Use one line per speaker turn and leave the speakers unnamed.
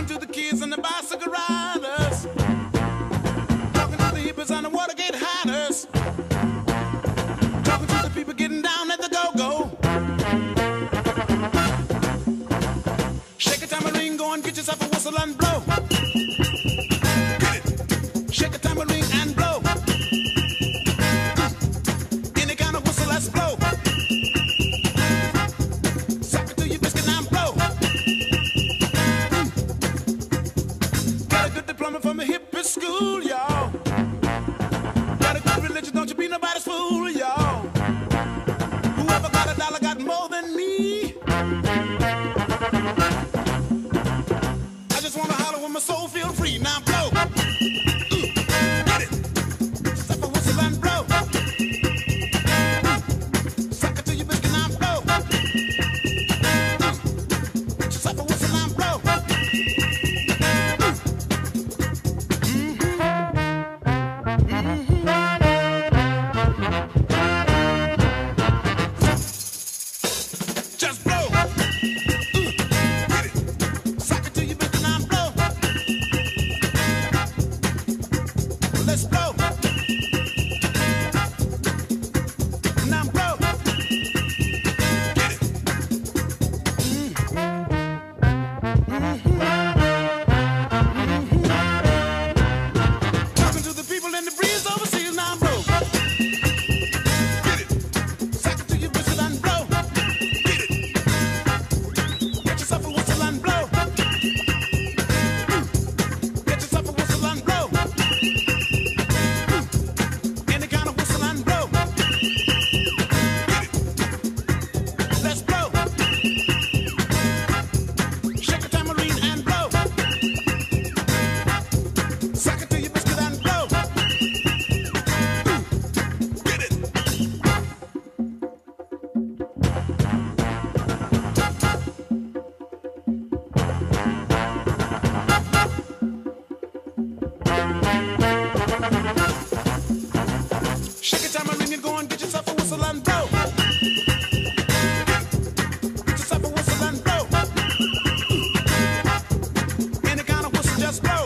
talking to the kids and the bicycle riders. school, y'all. Got a good religion, don't you be nobody's fool, y'all. Whoever got a dollar got more than me. I just wanna holler when my soul feel free. Now this. just go.